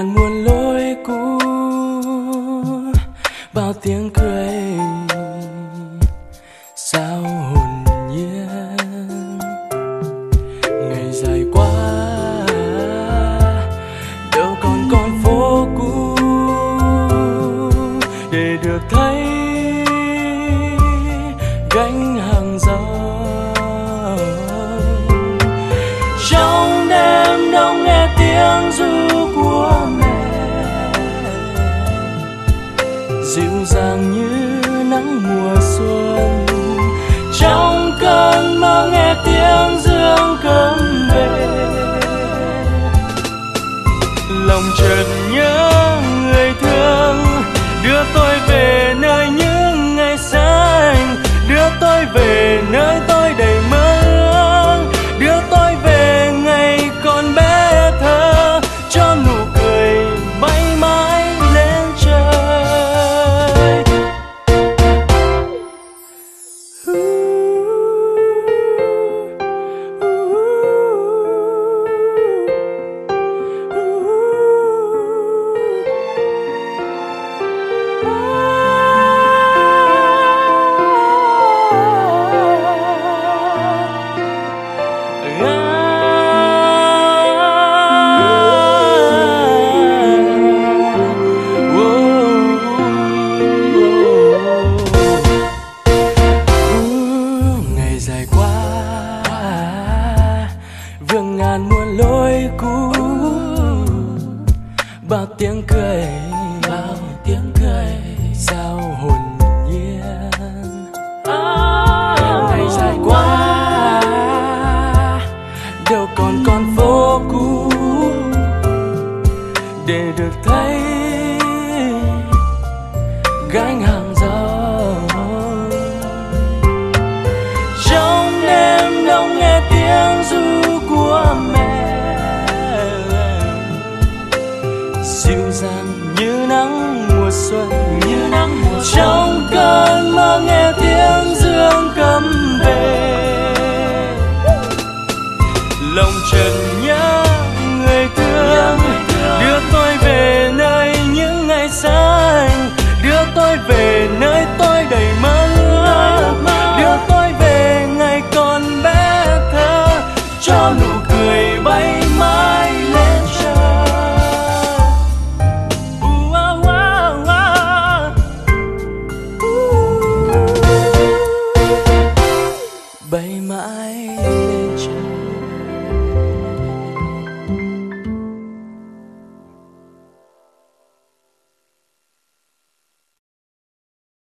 ngàn muôn lối cũ, bao tiếng cười, sao hồn nhiên. Ngày dài quá đâu còn con phố cũ để được thấy gánh hàng rong. Dịu dàng như nắng mùa xuân. Trong cơn mơ nghe tiếng dương cầm về lòng chợt của lối cũ. Bao tiếng cười, bao tiếng cười sao hồn nhiên. Ngày dài quá, đâu còn con phố cũ. Để được thấy gánh hàng rong trong đêm đông nghe tiếng ru